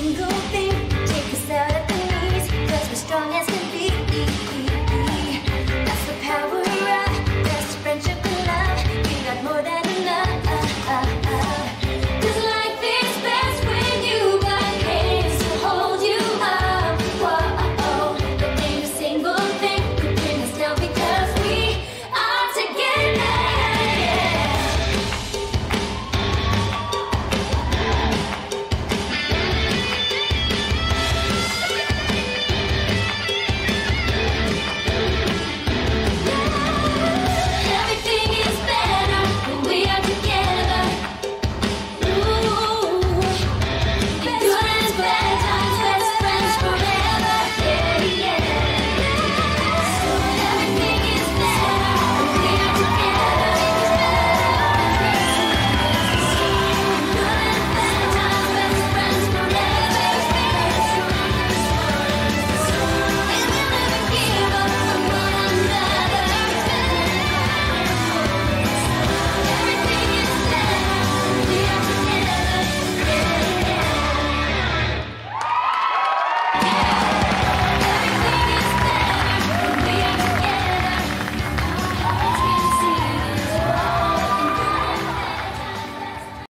single